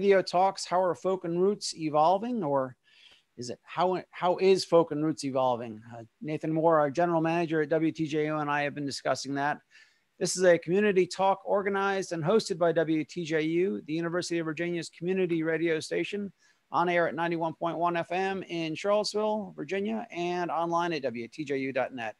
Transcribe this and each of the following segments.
video talks how are folk and roots evolving or is it how how is folk and roots evolving? Uh, nathan moore our general manager at wtju and i have been discussing that. This is a community talk organized and hosted by wtju the university of virginia's community radio station on air at 91.1 fm in charlottesville virginia and online at wtju.net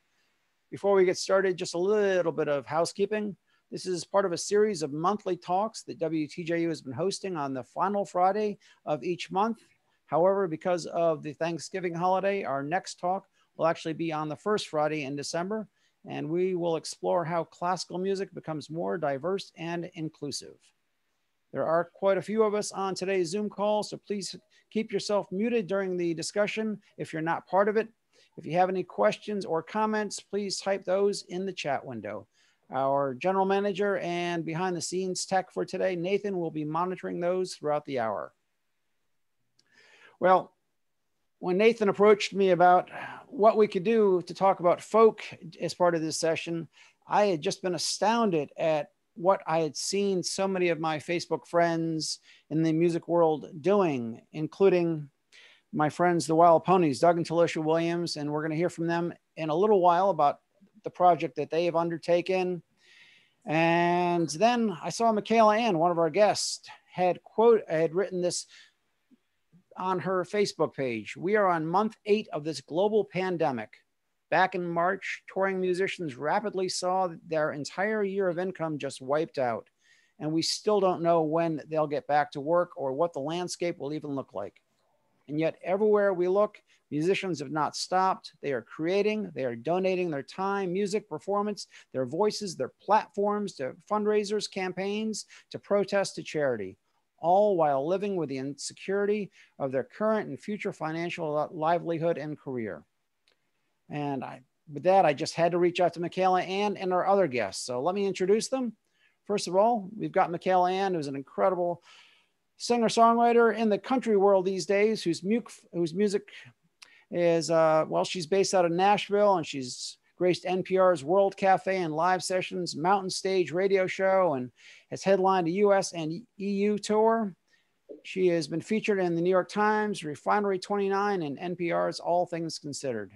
before we get started just a little bit of housekeeping this is part of a series of monthly talks that WTJU has been hosting on the final Friday of each month. However, because of the Thanksgiving holiday, our next talk will actually be on the first Friday in December, and we will explore how classical music becomes more diverse and inclusive. There are quite a few of us on today's Zoom call, so please keep yourself muted during the discussion if you're not part of it. If you have any questions or comments, please type those in the chat window. Our general manager and behind the scenes tech for today, Nathan, will be monitoring those throughout the hour. Well, when Nathan approached me about what we could do to talk about folk as part of this session, I had just been astounded at what I had seen so many of my Facebook friends in the music world doing, including my friends, the Wild Ponies, Doug and Telisha Williams, and we're going to hear from them in a little while about the project that they have undertaken. And then I saw Michaela Anne, one of our guests, had quote had written this on her Facebook page. We are on month eight of this global pandemic. Back in March, touring musicians rapidly saw their entire year of income just wiped out. And we still don't know when they'll get back to work or what the landscape will even look like. And yet, everywhere we look, Musicians have not stopped. They are creating, they are donating their time, music, performance, their voices, their platforms to fundraisers, campaigns, to protest, to charity, all while living with the insecurity of their current and future financial livelihood and career. And I, with that, I just had to reach out to Michaela Anne and our other guests. So let me introduce them. First of all, we've got Michaela Anne, who's an incredible singer songwriter in the country world these days, whose, mu- whose music is, uh, well, she's based out of Nashville and she's graced NPR's World Cafe and live sessions, Mountain Stage radio show, and has headlined a US and EU tour. She has been featured in the New York Times, Refinery 29, and NPR's All Things Considered.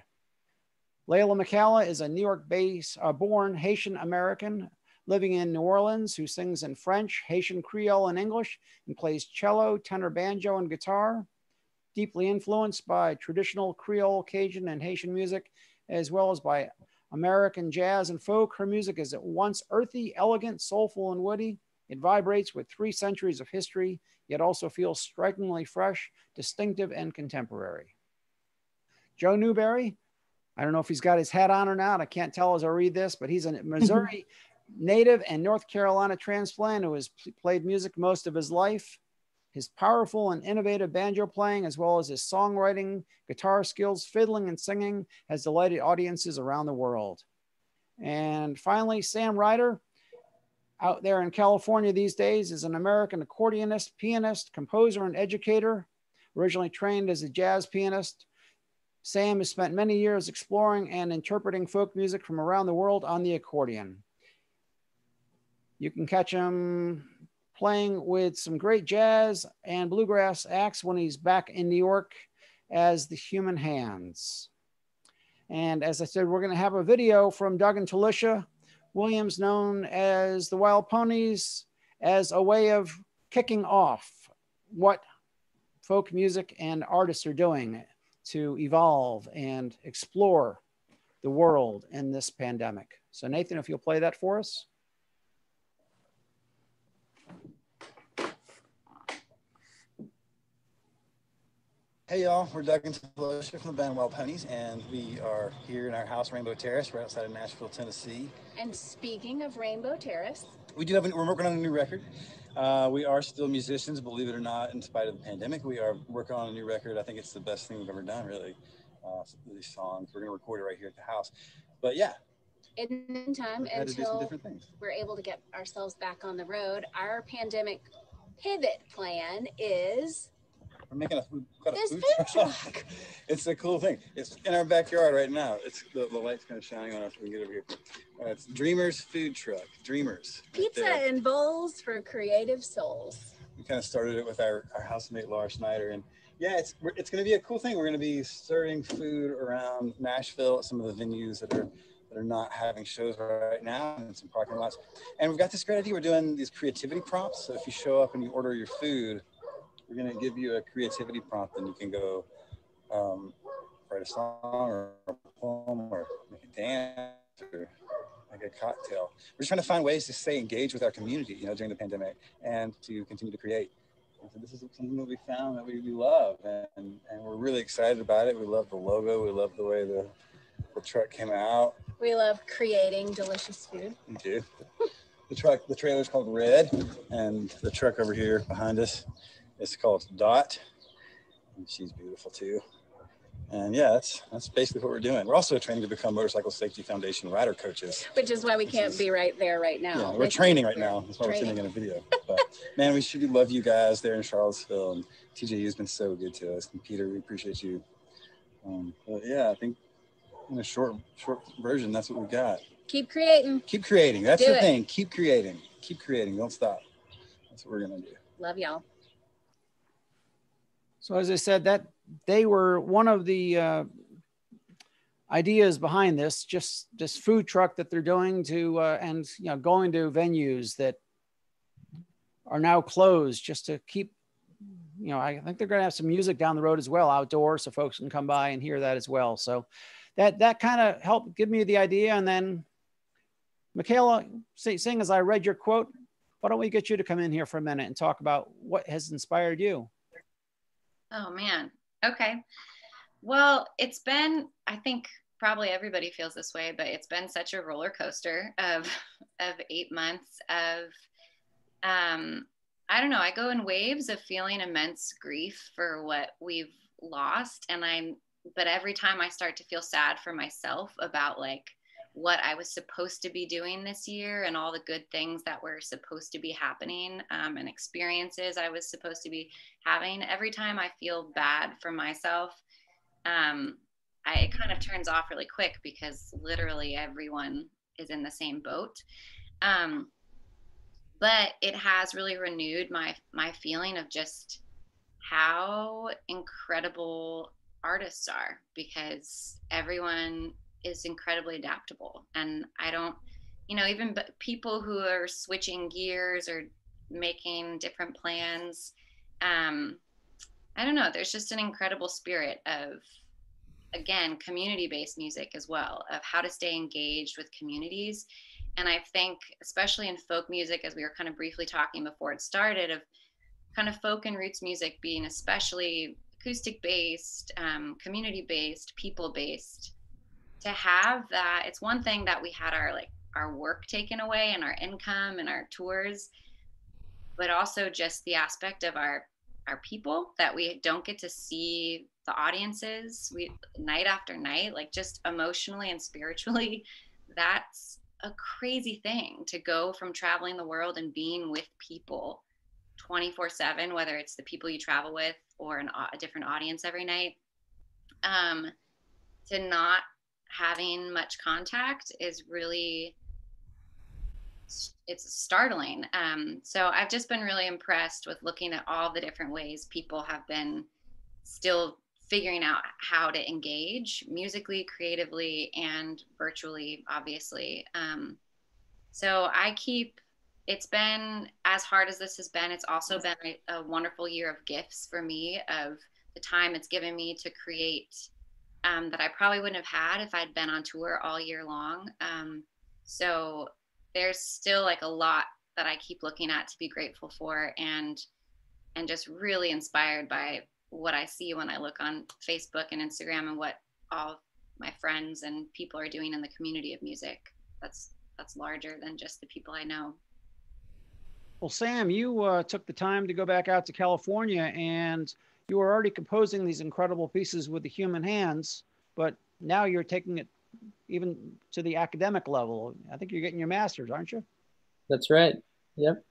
Leyla McCalla is a New York based, uh, born Haitian American living in New Orleans who sings in French, Haitian Creole, and English and plays cello, tenor banjo, and guitar deeply influenced by traditional Creole, Cajun, and Haitian music, as well as by American jazz and folk. Her music is at once earthy, elegant, soulful, and woody. It vibrates with three centuries of history, yet also feels strikingly fresh, distinctive, and contemporary. Joe Newberry, I don't know if he's got his hat on or not. I can't tell as I read this, but he's a Missouri native and North Carolina transplant who has played music most of his life. His powerful and innovative banjo playing, as well as his songwriting, guitar skills, fiddling, and singing, has delighted audiences around the world. And finally, Sam Reider, out there in California these days, is an American accordionist, pianist, composer, and educator. Originally trained as a jazz pianist, Sam has spent many years exploring and interpreting folk music from around the world on the accordion. You can catch him playing with some great jazz and bluegrass acts when he's back in New York as the Human Hands. And as I said, we're going to have a video from Doug and Telisha Williams, known as the Wild Ponies, as a way of kicking off what folk music and artists are doing to evolve and explore the world in this pandemic. So, Nathan, if you'll play that for us. Hey y'all, we're Doug and Telisha from the band Wild Ponies, and we are here in our house, Rainbow Terrace, right outside of Nashville, Tennessee. And speaking of Rainbow Terrace, we do have, a, we're working on a new record. Uh, we are still musicians, believe it or not, in spite of the pandemic. We are working on a new record. I think it's the best thing we've ever done, really. Uh, these songs, we're going to record it right here at the house. But yeah. In meantime, until we're able to get ourselves back on the road, our pandemic pivot plan is we're making a, we've got a food, food truck. it's a cool thing. It's in our backyard right now. It's the, the light's kind of shining on us. We can get over here. Uh, it's Dreamers Food Truck. Dreamers. Pizza right and bowls for creative souls. we kind of started it with our, our housemate Laura Schneider, and yeah, it's it's going to be a cool thing. We're going to be serving food around Nashville at some of the venues that are that are not having shows right now and some parking lots. And we've got this great idea. We're doing these creativity prompts. So if you show up and you order your food, we're going to give you a creativity prompt, and you can go um, write a song or a poem or make a dance or like a cocktail. We're just trying to find ways to stay engaged with our community, you know, during the pandemic and to continue to create. And so this is something that we found that we, we love and, and we're really excited about it. We love the logo. We love the way the, the truck came out. We love creating delicious food. We do. the truck, the trailer is called Red and the truck over here behind us is called Dot. And she's beautiful too. And yeah, that's that's basically what we're doing. We're also training to become Motorcycle Safety Foundation rider coaches. Which is why we can't is, be right there right now. Yeah, we're training right now. That's why we're sitting in a video. But man, we should love you guys there in Charlottesville. And TJU's been so good to us. And Peter, we appreciate you. Um, but yeah, I think in a short short version, that's what we got. Keep creating. Keep creating. That's do the it. thing. Keep creating. Keep creating. Don't stop. That's what we're gonna do. Love y'all. So as I said, that they were one of the uh, ideas behind this, just this food truck that they're doing to, uh, and you know, going to venues that are now closed just to keep, you know, I think they're going to have some music down the road as well, outdoors, so folks can come by and hear that as well. So that that kind of helped give me the idea. And then, Michaela, seeing as I read your quote, why don't we get you to come in here for a minute and talk about what has inspired you? Oh man. Okay. Well, it's been I think probably everybody feels this way, but it's been such a roller coaster of of 8 months of um I don't know, I go in waves of feeling immense grief for what we've lost and I'm but every time I start to feel sad for myself about like what I was supposed to be doing this year and all the good things that were supposed to be happening um, and experiences I was supposed to be having. Every time I feel bad for myself, um, I, it kind of turns off really quick because literally everyone is in the same boat. Um, but it has really renewed my my feeling of just how incredible artists are because everyone is incredibly adaptable. And i don't you know even people who are switching gears or making different plans um i don't know there's just an incredible spirit of again community based music as well of how to stay engaged with communities. And i think especially in folk music as we were kind of briefly talking before it started of kind of folk and roots music being especially acoustic based um, community based people based to have that it's one thing that we had our like our work taken away and our income and our tours but also just the aspect of our our people that we don't get to see the audiences. We night after night like just emotionally and spiritually that's a crazy thing to go from traveling the world and being with people 24 7 whether it's the people you travel with or an, a different audience every night um, to not having much contact is really it's startling. Um, so I've just been really impressed with looking at all the different ways people have been still figuring out how to engage musically, creatively, and virtually, obviously. Um, so I keep. It's been as hard as this has been. It's also been a, a wonderful year of gifts for me of the time it's given me to create um, that I probably wouldn't have had if I'd been on tour all year long. Um, so there's still like a lot that I keep looking at to be grateful for and and just really inspired by what I see when I look on Facebook and Instagram and what all my friends and people are doing in the community of music. That's that's larger than just the people I know. Well, Sam, you uh, took the time to go back out to California and you were already composing these incredible pieces with the human hands, but now you're taking it even to the academic level. I think you're getting your master's, aren't you? That's right. Yep.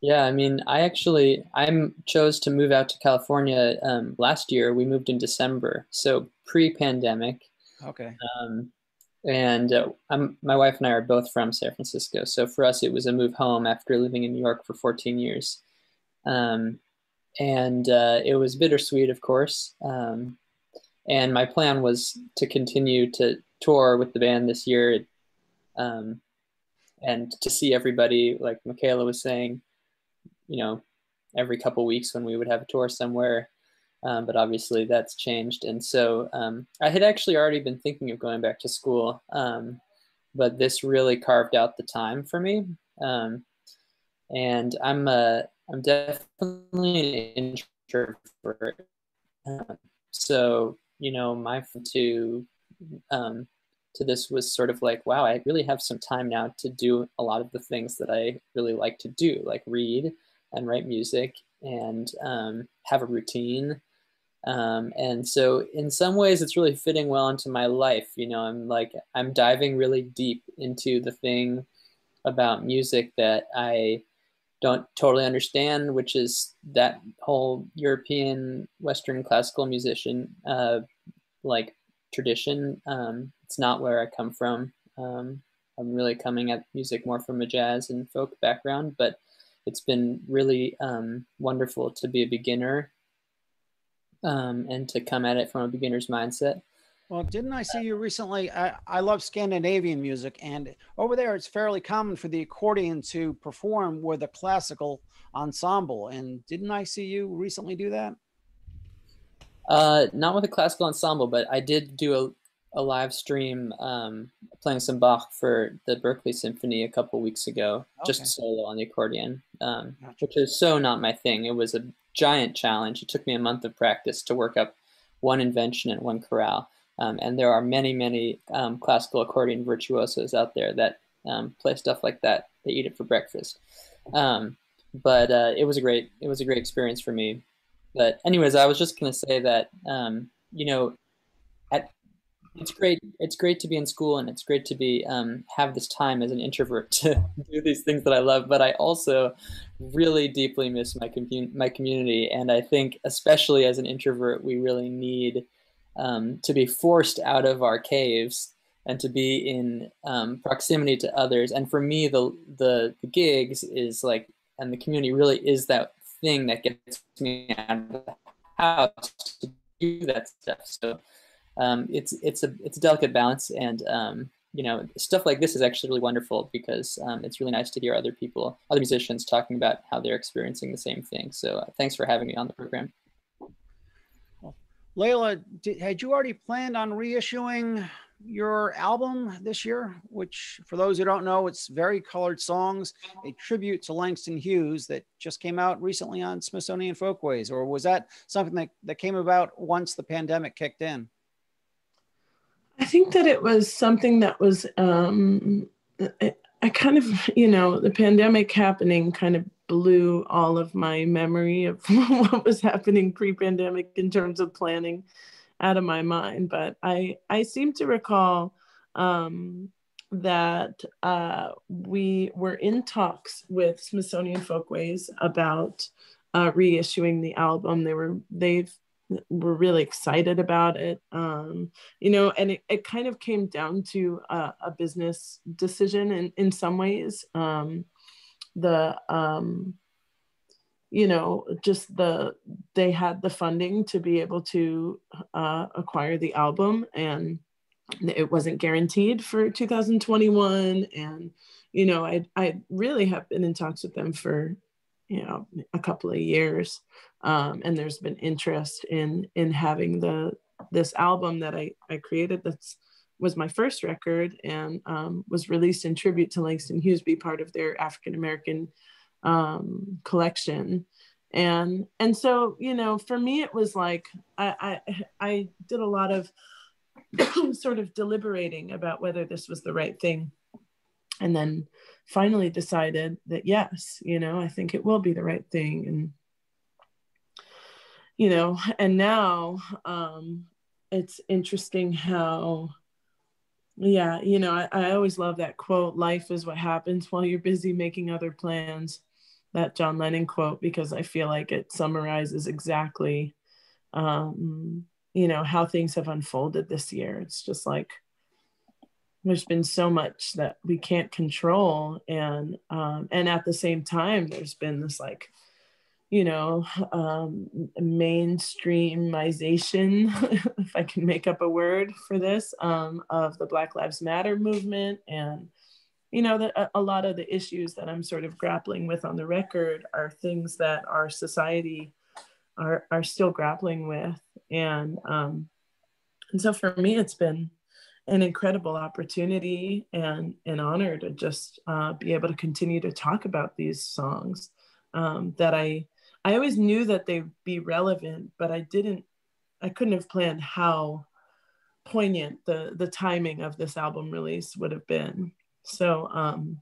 Yeah, I mean, I actually I chose to move out to California um, last year. We moved in December, so pre-pandemic. Okay. Um, and uh, my wife and I are both from San Francisco, so for us it was a move home after living in New York for 14 years. Um, and uh, it was bittersweet, of course. Um, and my plan was to continue to tour with the band this year um, and to see everybody, like Michaela was saying, you know, every couple weeks when we would have a tour somewhere. Um, but obviously that's changed. And so um, I had actually already been thinking of going back to school, um, but this really carved out the time for me. Um, and I'm a, I'm definitely an introvert. Uh, so you know, my to um, to this was sort of like, wow, I really have some time now to do a lot of the things that I really like to do, like read and write music and um, have a routine. Um, and so in some ways it's really fitting well into my life. You know, I'm like, I'm diving really deep into the thing about music that I don't totally understand, which is that whole European Western classical musician uh, like tradition. Um, it's not where I come from. Um, I'm really coming at music more from a jazz and folk background, but it's been really um, wonderful to be a beginner um, and to come at it from a beginner's mindset. Well, didn't I see you recently? I, I love Scandinavian music, and over there it's fairly common for the accordion to perform with a classical ensemble. And didn't I see you recently do that? Uh, not with a classical ensemble, but I did do a, a live stream um, playing some Bach for the Berkeley Symphony a couple weeks ago, okay. just solo on the accordion, um, gotcha. which is so not my thing. It was a giant challenge. It took me a month of practice to work up one invention and one chorale. Um, and there are many, many um, classical accordion virtuosos out there that um, play stuff like that. They eat it for breakfast. Um, but uh, it was a great, it was a great experience for me. But anyways, I was just gonna say that um, you know, at, it's great. It's great to be in school, and it's great to be um, have this time as an introvert to do these things that I love. But I also really deeply miss my my community, and I think especially as an introvert, we really need um, to be forced out of our caves and to be in um, proximity to others. And for me, the, the, the gigs is like, and the community really is that thing that gets me out of the house to do that stuff. So um, it's it's a it's a delicate balance, and um, you know stuff like this is actually really wonderful because um, it's really nice to hear other people, other musicians talking about how they're experiencing the same thing. So uh, thanks for having me on the program. Leyla, did, had you already planned on reissuing your album this year? Which, for those who don't know, it's Vari-Colored Songs, a tribute to Langston Hughes that just came out recently on Smithsonian Folkways. Or was that something that, that came about once the pandemic kicked in? I think that it was something that was, um, I, I kind of, you know, the pandemic happening kind of blew all of my memory of what was happening pre-pandemic in terms of planning out of my mind but i i seem to recall um, that uh, we were in talks with smithsonian folkways about uh, reissuing the album. They were they've were really excited about it um, you know and it, it kind of came down to a, a business decision in, in some ways um, the um, you know just the they had the funding to be able to uh, acquire the album and it wasn't guaranteed for 2021 and you know i i really have been in talks with them for you know a couple of years. Um, and there's been interest in in having the this album that i i created that's was my first record and um, was released in tribute to Langston Hughes, be part of their African American um, collection. And and so you know, for me, it was like I I, I did a lot of sort of deliberating about whether this was the right thing, and then finally decided that yes, you know, I think it will be the right thing, and you know, and now um, it's interesting how yeah, you know, I, I always love that quote life is what happens while you're busy making other plans. That John Lennon quote, because I feel like it summarizes exactly, um, you know, how things have unfolded this year. It's just like there's been so much that we can't control, and um, and at the same time, there's been this like you know, um, mainstreamization, if I can make up a word for this, um, of the Black Lives Matter movement. And, you know, the, a lot of the issues that I'm sort of grappling with on the record are things that our society are, are still grappling with. And, um, and so for me, it's been an incredible opportunity and an honor to just uh, be able to continue to talk about these songs um, that I I always knew that they'd be relevant, but I didn't, I couldn't have planned how poignant the the timing of this album release would have been. So um,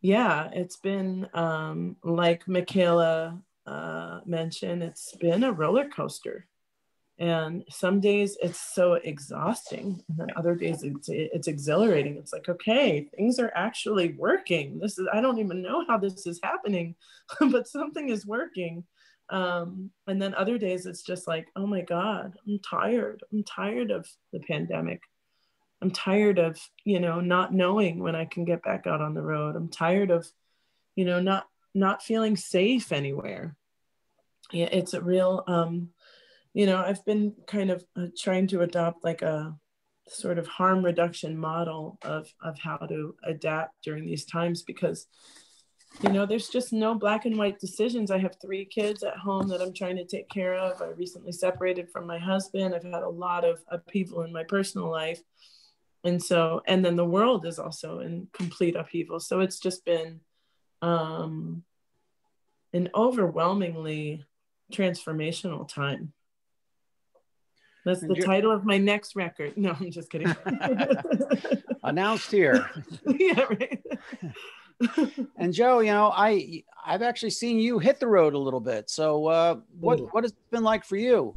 yeah, it's been um, like Michaela uh, mentioned, it's been a roller coaster and some days it's so exhausting and then other days it's, it's exhilarating. It's like okay things are actually working. This is i don't even know how this is happening but something is working. Um, and then other days it's just like oh my god i'm tired. I'm tired of the pandemic. I'm tired of you know not knowing when i can get back out on the road. I'm tired of you know not not feeling safe anywhere. Yeah it's a real um you know, I've been kind of uh, trying to adopt like a sort of harm reduction model of, of how to adapt during these times because, you know, there's just no black and white decisions. I have three kids at home that I'm trying to take care of. I recently separated from my husband. I've had a lot of upheaval in my personal life. And so, and then the world is also in complete upheaval. So it's just been um, an overwhelmingly transformational time. That's the title of my next record. No, I'm just kidding. Announced here. yeah, right. and Joe, you know, I I've actually seen you hit the road a little bit. So, uh, what what has it been like for you?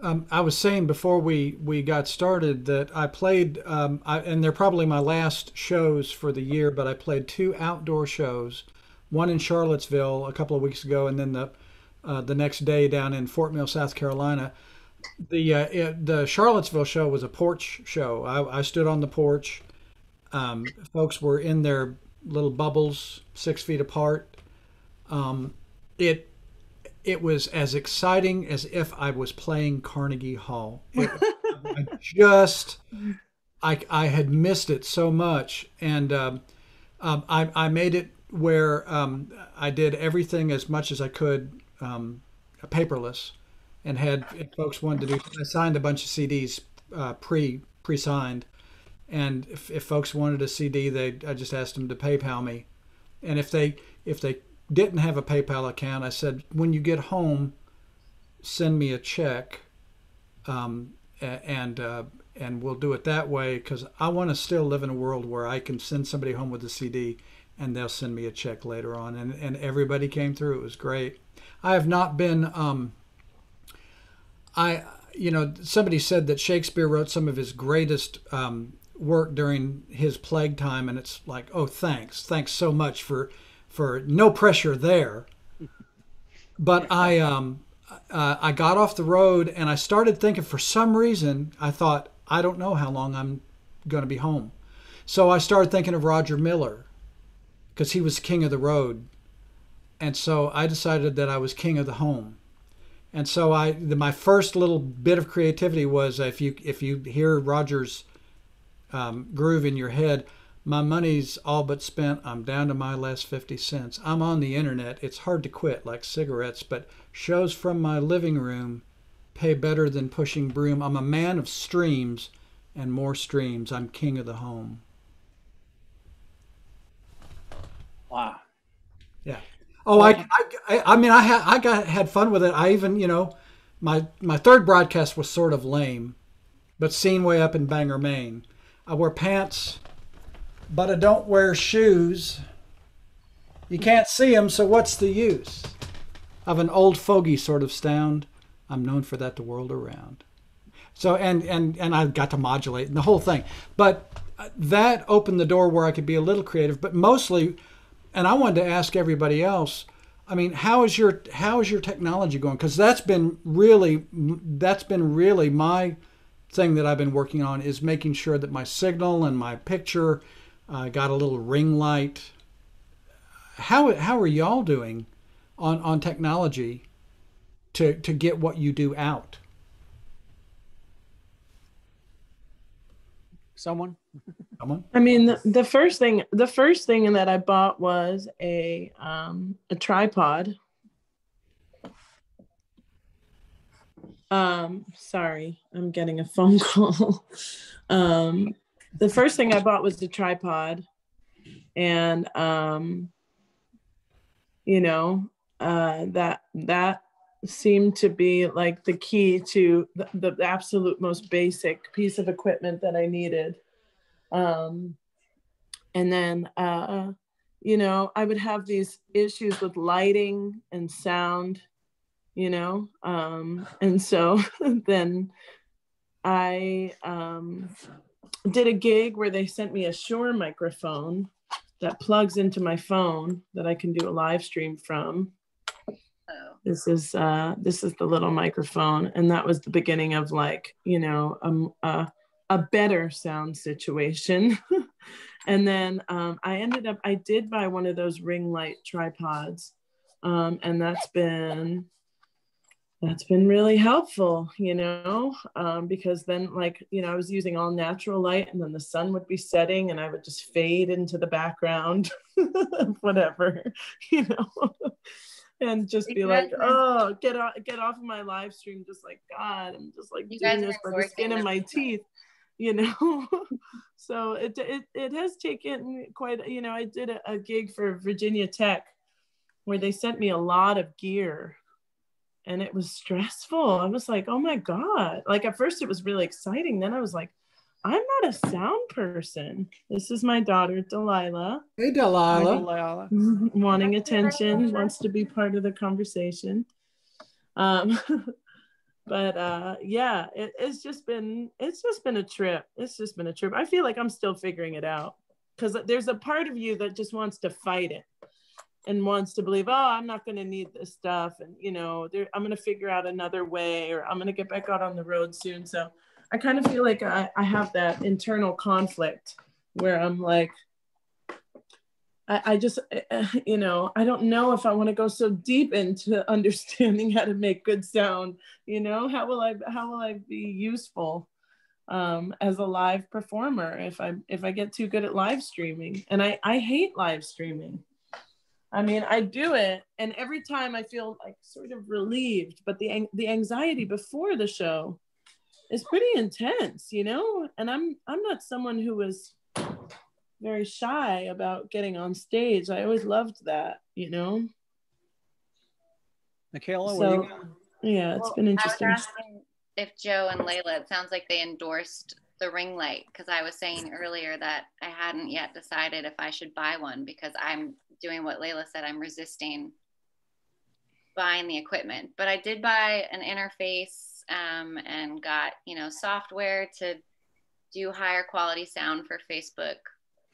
Um, I was saying before we we got started that I played, um, I, and they're probably my last shows for the year. But I played two outdoor shows, one in Charlottesville a couple of weeks ago, and then the uh, the next day down in Fort Mill, South Carolina the uh, it, the Charlottesville show was a porch show. I, I stood on the porch. Um, folks were in their little bubbles, six feet apart. Um, it it was as exciting as if I was playing Carnegie Hall. It, I just I I had missed it so much, and um, um, I I made it where um, I did everything as much as I could um, paperless and had folks wanted to do. I signed a bunch of CDs uh, pre pre signed, and if, if folks wanted a CD, they I just asked them to PayPal me, and if they if they didn't have a PayPal account, I said when you get home, send me a check, um, and uh, and we'll do it that way because I want to still live in a world where I can send somebody home with a CD and they'll send me a check later on. And, and everybody came through. It was great. I have not been um, I, you know, somebody said that Shakespeare wrote some of his greatest um, work during his plague time, and it's like, oh, thanks, thanks so much for, for no pressure there. But I, um, uh, I got off the road and I started thinking. For some reason, I thought, I don't know how long I'm going to be home. So I started thinking of Roger Miller, because he was king of the road, and so I decided that I was king of the home and so I the, my first little bit of creativity was if you if you hear Roger's um, groove in your head, my money's all but spent. I'm down to my last 50 cents. I'm on the internet. It's hard to quit, like cigarettes, but shows from my living room pay better than pushing broom. I'm a man of streams and more streams. I'm king of the home. Wow. Yeah. Oh, I, I, I mean, I had, I got had fun with it. I even, you know, my my third broadcast was sort of lame, but seen way up in Bangor, Maine. I wear pants, but I don't wear shoes. You can't see them, so what's the use? Of an old fogey sort of sound. I'm known for that the world around. So and and and I got to modulate and the whole thing, but uh, that opened the door where I could be a little creative, but mostly and I wanted to ask everybody else. I mean, how is your how is your technology going? Because that's been really that's been really my thing that I've been working on is making sure that my signal and my picture uh, got a little ring light. How how are y'all doing on on technology to to get what you do out? Someone? I mean, the, the first thing, the first thing that I bought was a um, a tripod. Um, sorry, I'm getting a phone call. um, the first thing I bought was the tripod, and um, you know, uh, that that seemed to be like the key to the, the absolute most basic piece of equipment that I needed. Um, and then, uh, you know, I would have these issues with lighting and sound, you know, um, and so then I um, did a gig where they sent me a Shure microphone that plugs into my phone that I can do a live stream from. This is uh, this is the little microphone, and that was the beginning of like you know um, uh, a better sound situation. and then um, I ended up I did buy one of those ring light tripods, um, and that's been that's been really helpful, you know, um, because then like, you know, I was using all natural light and then the sun would be setting and I would just fade into the background, whatever, you know and just be like, oh, get off, get off of my live stream. Just like, God, I'm just like you doing this by the skin of my teeth, you know? so it, it, it has taken quite, you know, I did a, a gig for Virginia Tech where they sent me a lot of gear and it was stressful. I was like, oh my God. Like at first it was really exciting. Then I was like, I'm not a sound person. This is my daughter, Delilah. Hey, Delilah. Delilah. Wanting attention, wants to be part of the conversation. Um, but uh, yeah, it, it's just been it's just been a trip. It's just been a trip. I feel like I'm still figuring it out because there's a part of you that just wants to fight it and wants to believe, oh, I'm not going to need this stuff, and you know, I'm going to figure out another way, or I'm going to get back out on the road soon. So I kind of feel like I, I have that internal conflict where I'm like, I, I just, you know, I don't know if I want to go so deep into understanding how to make good sound. You know, how will I, how will I be useful um, as a live performer if I if I get too good at live streaming? And I I hate live streaming. I mean, I do it, and every time I feel like sort of relieved, but the the anxiety before the show is pretty intense, you know. And I'm I'm not someone who was very shy about getting on stage. I always loved that, you know. Michaela, so, yeah, it's well, been interesting. if Joe and Leyla, it sounds like they endorsed the ring light because I was saying earlier that I hadn't yet decided if I should buy one because I'm doing what Leyla said. I'm resisting buying the equipment, but I did buy an interface um, and got you know software to do higher quality sound for Facebook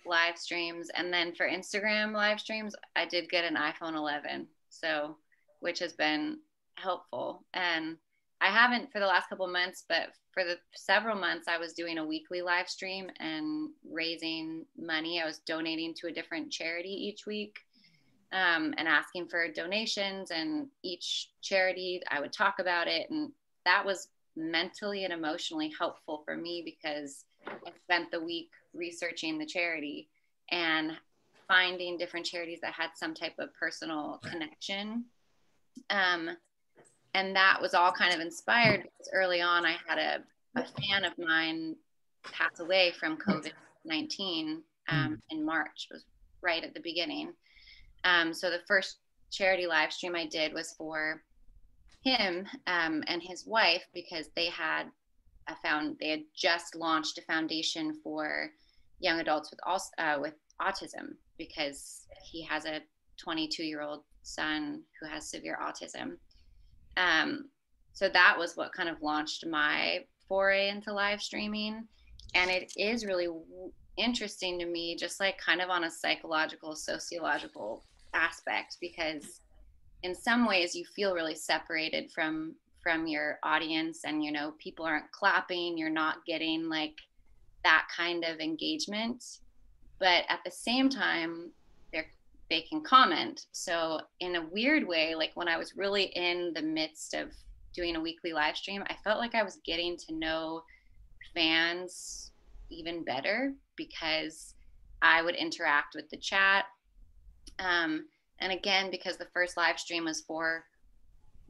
live streams, and then for Instagram live streams, I did get an iPhone 11, so which has been helpful. And I haven't for the last couple months, but for the several months, I was doing a weekly live stream and raising money. I was donating to a different charity each week. Um, and asking for donations and each charity i would talk about it and that was mentally and emotionally helpful for me because I spent the week researching the charity and finding different charities that had some type of personal connection. Um, and that was all kind of inspired because early on I had a, a fan of mine pass away from COVID 19 um, mm. in March, was right at the beginning. Um, so the first charity live stream I did was for him um, and his wife because they had a found they had just launched a foundation for young adults with all uh, with autism because he has a 22 year old son who has severe autism. Um, so that was what kind of launched my foray into live streaming, and it is really w- interesting to me, just like kind of on a psychological, sociological aspect because in some ways you feel really separated from from your audience and you know people aren't clapping you're not getting like that kind of engagement but at the same time they're they can comment. So in a weird way, like when I was really in the midst of doing a weekly live stream, I felt like I was getting to know fans even better because I would interact with the chat. Um, and again, because the first live stream was for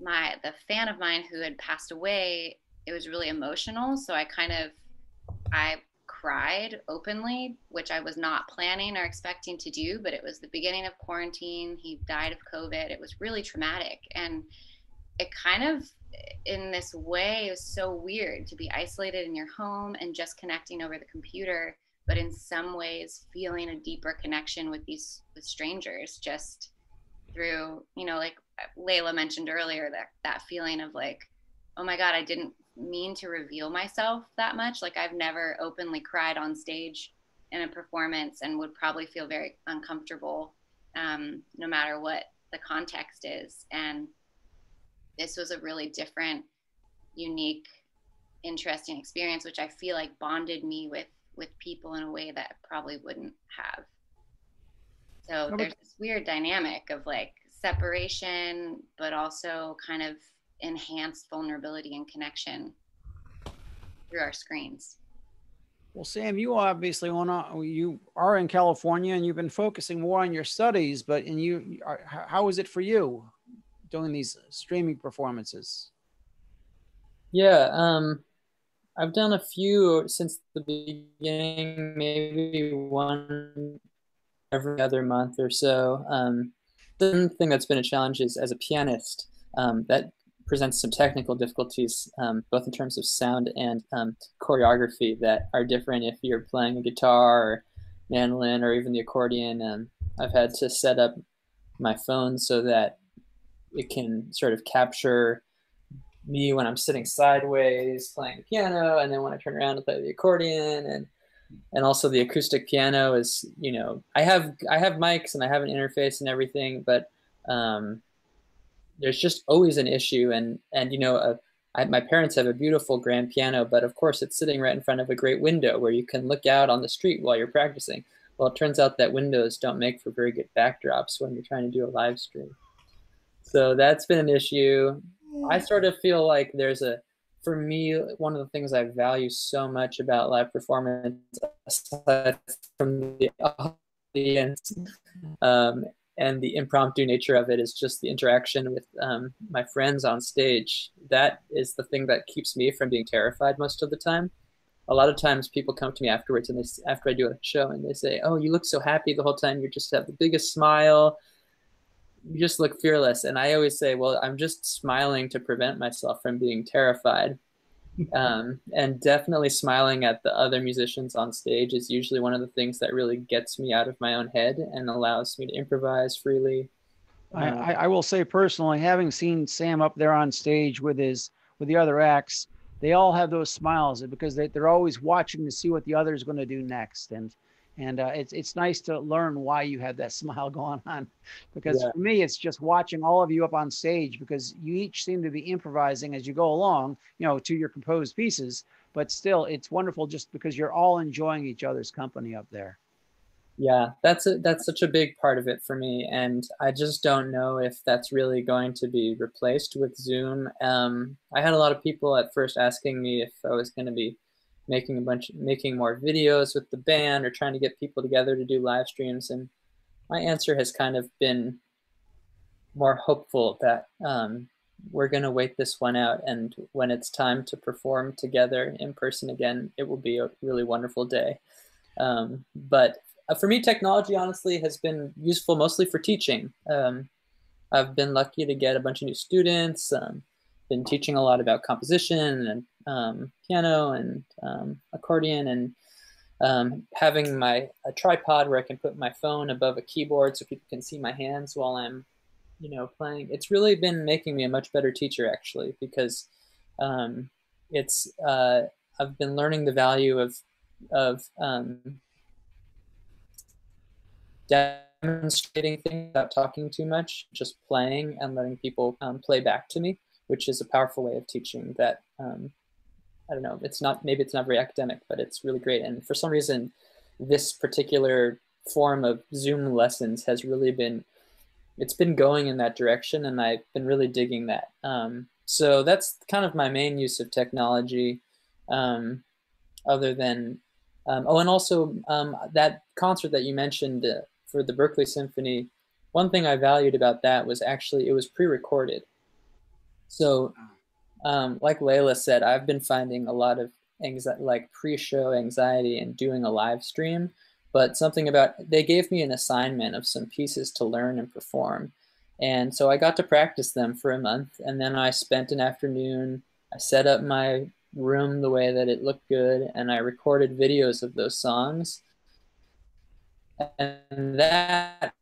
my the fan of mine who had passed away, it was really emotional. So I kind of I cried openly, which I was not planning or expecting to do, but it was the beginning of quarantine. He died of COVID. It was really traumatic. And it kind of, in this way, was so weird to be isolated in your home and just connecting over the computer, but in some ways feeling a deeper connection with these with strangers just through, you know, like Leyla mentioned earlier, that that feeling of like, oh my God, I didn't mean to reveal myself that much. Like I've never openly cried on stage in a performance and would probably feel very uncomfortable um, no matter what the context is. And this was a really different, unique, interesting experience, which I feel like bonded me with with people in a way that I probably wouldn't have. So there's this weird dynamic of like separation, but also kind of enhanced vulnerability and connection through our screens. Well, Sam, you obviously want to, you are in California and you've been focusing more on your studies, but in you, how is it for you doing these streaming performances? Yeah, um, I've done a few since the beginning, maybe one every other month or so. Um, the thing that's been a challenge is as a pianist, um, that presents some technical difficulties, um, both in terms of sound and um, choreography that are different if you're playing a guitar or mandolin or even the accordion. Um, I've had to set up my phone so that it can sort of capture me when I'm sitting sideways playing the piano, and then when I turn around to play the accordion, and and also the acoustic piano is you know I have I have mics and I have an interface and everything, but um, there's just always an issue. And and you know uh, I, my parents have a beautiful grand piano but of course it's sitting right in front of a great window where you can look out on the street while you're practicing. Well it turns out that windows don't make for very good backdrops when you're trying to do a live stream. So that's been an issue. I sort of feel like there's a for me one of the things i value so much about live performance aside from the audience um, and the impromptu nature of it is just the interaction with um, my friends on stage. That is the thing that keeps me from being terrified most of the time. A lot of times people come to me afterwards and they after I do a show and they say, "Oh, you look so happy the whole time. You just have the biggest smile. You just look fearless." And I always say, "Well, I'm just smiling to prevent myself from being terrified." um, and definitely smiling at the other musicians on stage is usually one of the things that really gets me out of my own head and allows me to improvise freely. I, uh, I, I will say personally, having seen Sam up there on stage with his with the other acts, they all have those smiles because they, they're always watching to see what the other is going to do next. And and uh, it's it's nice to learn why you have that smile going on because yeah. for me it's just watching all of you up on stage because you each seem to be improvising as you go along you know to your composed pieces. But still it's wonderful just because you're all enjoying each other's company up there. Yeah that's a, that's such a big part of it for me. And i just don't know if that's really going to be replaced with zoom. Um, i had a lot of people at first asking me if i was going to be making a bunch making more videos with the band or trying to get people together to do live streams. And my answer has kind of been more hopeful that um, we're going to wait this one out. And when it's time to perform together in person again it will be a really wonderful day. Um, but uh, for me technology honestly has been useful mostly for teaching. Um, i've been lucky to get a bunch of new students um, been teaching a lot about composition and um, piano and um, accordion and um, having my a tripod where I can put my phone above a keyboard so people can see my hands while I'm, you know, playing. It's really been making me a much better teacher actually because um, it's uh, I've been learning the value of of um, demonstrating things without talking too much, just playing and letting people um, play back to me, which is a powerful way of teaching that um, I don't know, it's not, maybe it's not very academic, but it's really great. And for some reason, this particular form of Zoom lessons has really been it's been going in that direction, and I've been really digging that. Um, so that's kind of my main use of technology, um, other than um, oh, and also um, that concert that you mentioned uh, for the Berkeley Symphony. One thing I valued about that was actually it was pre-recorded. So, um, like Leyla said, I've been finding a lot of anxiety, like pre-show anxiety, and doing a live stream. But something about they gave me an assignment of some pieces to learn and perform, and so I got to practice them for a month, and then I spent an afternoon. I set up my room the way that it looked good, and I recorded videos of those songs. And that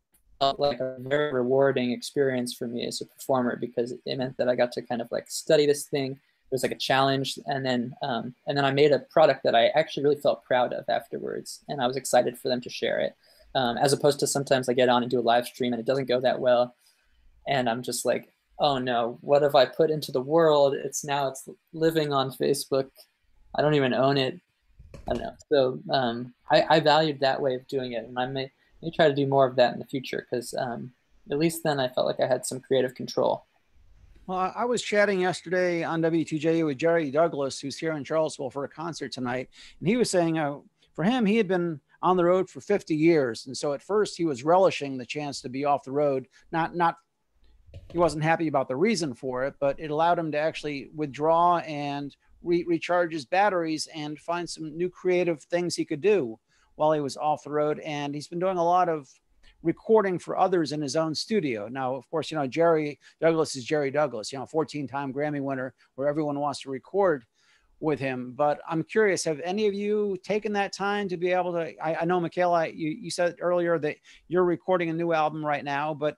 felt like a very rewarding experience for me as a performer because it meant that I got to kind of like study this thing. It was like a challenge, and then um, and then I made a product that I actually really felt proud of afterwards, and I was excited for them to share it. Um, as opposed to sometimes I get on and do a live stream and it doesn't go that well, and I'm just like, oh no, what have I put into the world? It's now it's living on Facebook. I don't even own it. I don't know. So um, I, I valued that way of doing it, and I may, may try to do more of that in the future because um, at least then I felt like I had some creative control. Well, I was chatting yesterday on W2J with Jerry Douglas, who's here in Charlottesville for a concert tonight, and he was saying uh, for him, he had been on the road for 50 years, and so at first he was relishing the chance to be off the road, not not he wasn't happy about the reason for it, but it allowed him to actually withdraw and re- recharge his batteries and find some new creative things he could do while he was off the road. And he's been doing a lot of recording for others in his own studio. Now, of course, you know, Jerry Douglas is Jerry Douglas, you know, 14 time Grammy winner where everyone wants to record with him. But I'm curious, have any of you taken that time to be able to? I, I know, Michaela, you, you said earlier that you're recording a new album right now, but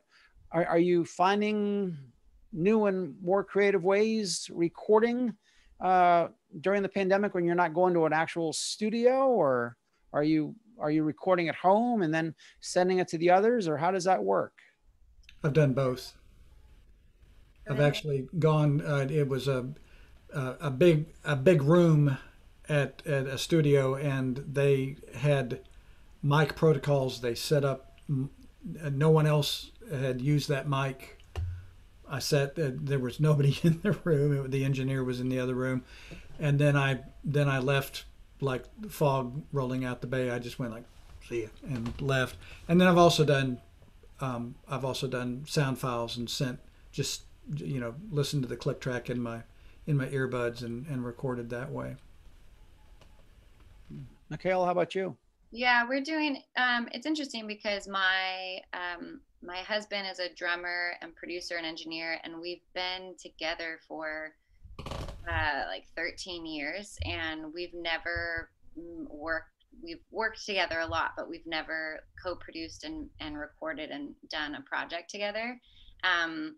are, are you finding new and more creative ways recording uh, during the pandemic when you're not going to an actual studio or are you are you recording at home and then sending it to the others or how does that work i've done both i've actually gone uh, it was a, a, big a big room at at a studio and they had mic protocols they set up no one else had used that mic. I sat. Uh, there was nobody in the room. The engineer was in the other room, and then I then I left like fog rolling out the bay. I just went like, see ya, and left. And then I've also done, um, I've also done sound files and sent just you know listened to the click track in my in my earbuds and and recorded that way. Michaela, how about you? Yeah, we're doing. Um, it's interesting because my um, my husband is a drummer and producer and engineer, and we've been together for uh, like 13 years, and we've never mm, worked. We've worked together a lot, but we've never co-produced and, and recorded and done a project together. Um,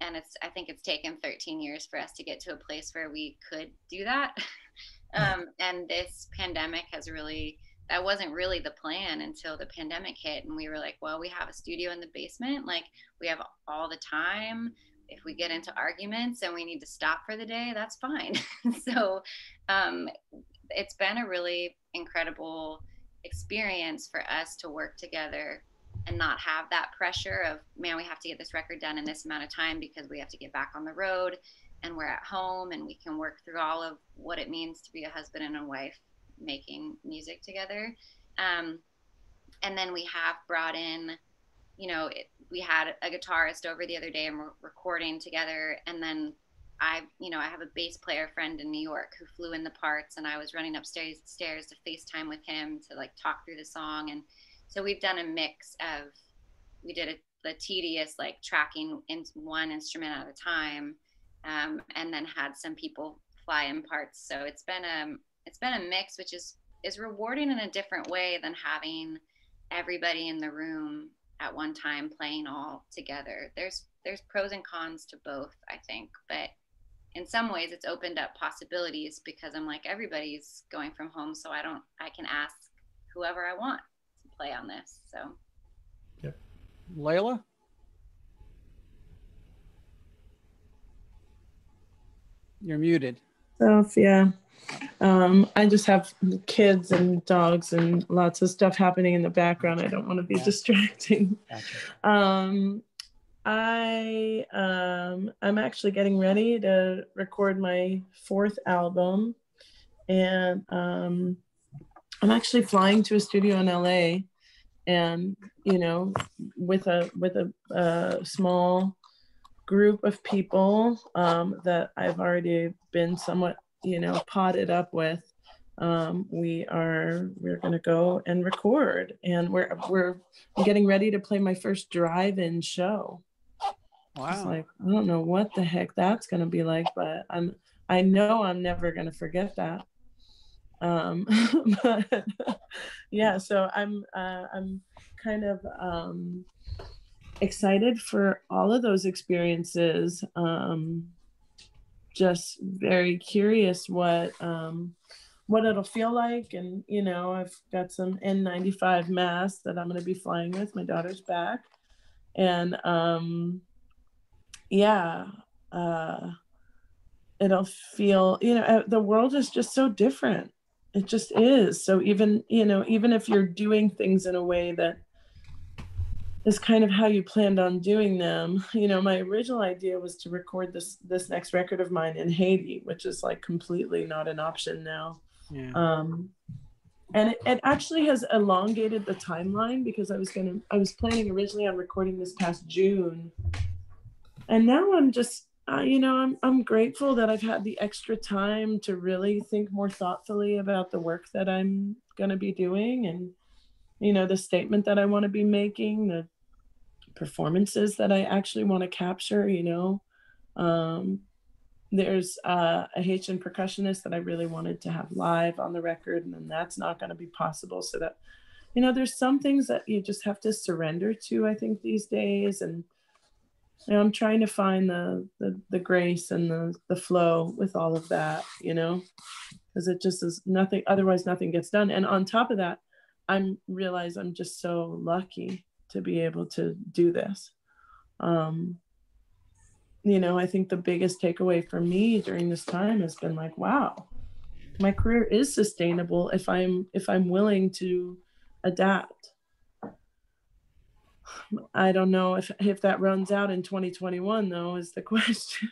and it's I think it's taken 13 years for us to get to a place where we could do that. um, and this pandemic has really that wasn't really the plan until the pandemic hit and we were like well we have a studio in the basement like we have all the time if we get into arguments and we need to stop for the day that's fine so um, it's been a really incredible experience for us to work together and not have that pressure of man we have to get this record done in this amount of time because we have to get back on the road and we're at home and we can work through all of what it means to be a husband and a wife making music together. Um, and then we have brought in, you know, it, we had a guitarist over the other day and we're recording together. And then I, you know, I have a bass player friend in New York who flew in the parts, and I was running upstairs stairs to FaceTime with him to like talk through the song. And so we've done a mix of, we did a, the tedious like tracking in one instrument at a time, um, and then had some people fly in parts. So it's been a it's been a mix, which is is rewarding in a different way than having everybody in the room at one time playing all together. There's there's pros and cons to both, I think, but in some ways it's opened up possibilities because I'm like everybody's going from home, so I don't I can ask whoever I want to play on this. So Yep. Leyla? You're muted. stuff. Yeah. Um, I just have kids and dogs and lots of stuff happening in the background. I don't want to be yeah. distracting. Gotcha. Um, I um, I'm actually getting ready to record my fourth album, and um, I'm actually flying to a studio in LA, and you know, with a with a, a small group of people um, that I've already been somewhat you know potted up with. Um, we are we're going to go and record, and we're we're getting ready to play my first drive-in show. Wow. It's like, I don't know what the heck that's going to be like, but I'm, I know I'm never going to forget that. Um, but yeah, so I'm, uh, I'm kind of, um, excited for all of those experiences. Um, just very curious what, um, what it'll feel like. And, you know, I've got some N95 masks that I'm going to be flying with. My daughter's back. And, um, yeah uh it'll feel you know uh, the world is just so different it just is so even you know even if you're doing things in a way that is kind of how you planned on doing them. You know my original idea was to record this this next record of mine in haiti which is like completely not an option now. Yeah. um and it, it actually has elongated the timeline because i was gonna i was planning originally on recording this past june. And now i'm just uh, you know I'm, I'm grateful that i've had the extra time to really think more thoughtfully about the work that i'm going to be doing and you know the statement that i want to be making the performances that i actually want to capture you know um, there's uh, a haitian percussionist that i really wanted to have live on the record and then that's not going to be possible so that you know there's some things that you just have to surrender to i think these days and you know, I'm trying to find the, the the grace and the the flow with all of that, you know, because it just is nothing. Otherwise, nothing gets done. And on top of that, I'm realize I'm just so lucky to be able to do this. Um, you know, I think the biggest takeaway for me during this time has been like, wow, my career is sustainable if I'm if I'm willing to adapt I don't know if if that runs out in 2021 though is the question.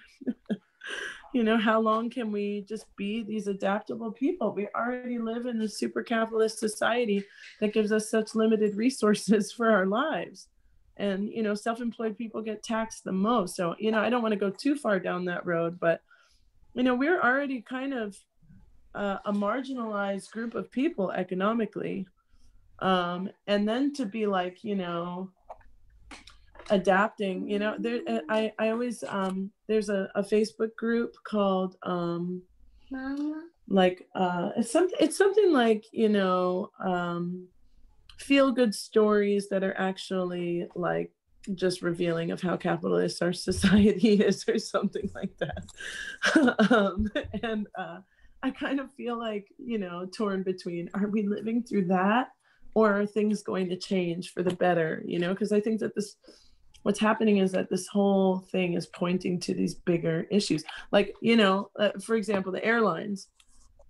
You know, how long can we just be these adaptable people? We already live in a super capitalist society that gives us such limited resources for our lives. And you know, self-employed people get taxed the most. So, you know, I don't want to go too far down that road, but you know, we're already kind of uh, a marginalized group of people economically um, and then to be like you know adapting you know there uh, i i always um there's a, a facebook group called um Mama. like uh it's something it's something like you know um feel good stories that are actually like just revealing of how capitalist our society is or something like that um and uh i kind of feel like you know torn between are we living through that or are things going to change for the better you know because i think that this what's happening is that this whole thing is pointing to these bigger issues. Like you know uh, for example the airlines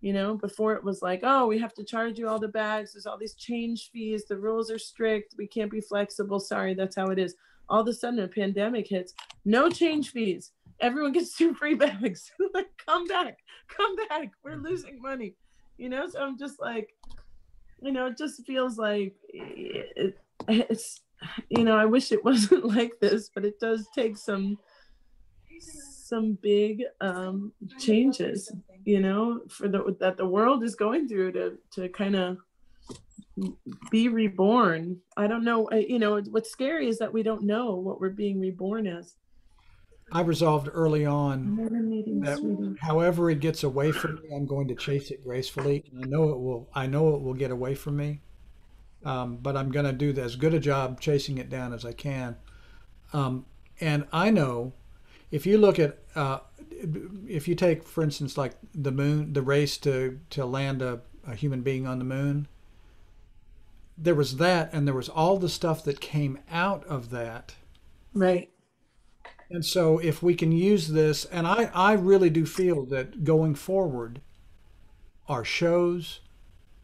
you know before it was like oh we have to charge you all the bags. There's all these change fees. The rules are strict. We can't be flexible. Sorry that's how it is. All of a sudden a pandemic hits. No change fees. Everyone gets two free bags. Like come back. Come back. We're losing money. You know so i'm just like you know it just feels like it, it's you know, I wish it wasn't like this, but it does take some some big um, changes, you know, for the that the world is going through to to kind of be reborn. I don't know, you know, what's scary is that we don't know what we're being reborn as. I resolved early on that however it gets away from me, I'm going to chase it gracefully. I know it will. I know it will get away from me um, but I'm going to do as good a job chasing it down as I can. Um, and I know if you look at, uh, if you take, for instance, like the moon, the race to, to land a, a human being on the moon, there was that, and there was all the stuff that came out of that. Right. And so if we can use this, and I, I really do feel that going forward, our shows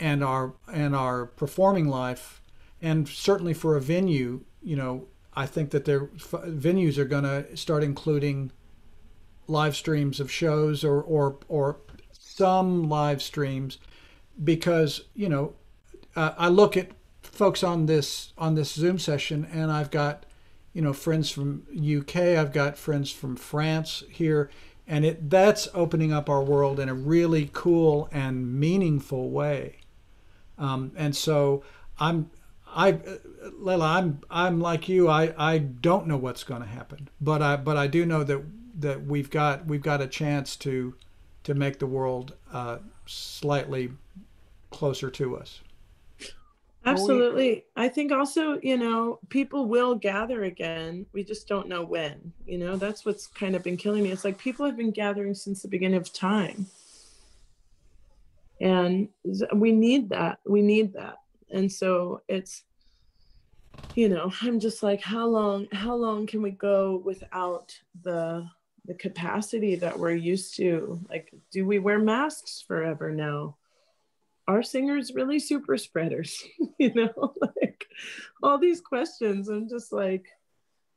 and our and our performing life, and certainly for a venue, you know, I think that their venues are going to start including live streams of shows or or or some live streams because you know uh, I look at folks on this on this Zoom session and I've got you know friends from UK I've got friends from France here and it that's opening up our world in a really cool and meaningful way um, and so I'm I Leyla I'm I'm like you I I don't know what's going to happen but I but I do know that that we've got we've got a chance to to make the world uh, slightly closer to us. Absolutely. I think also, you know, people will gather again. We just don't know when. You know, that's what's kind of been killing me. It's like people have been gathering since the beginning of time. And we need that. We need that. And so it's you know, I'm just like how long how long can we go without the the capacity that we're used to. Like, do we wear masks forever now? Are singers really super spreaders? you know, like all these questions. I'm just like,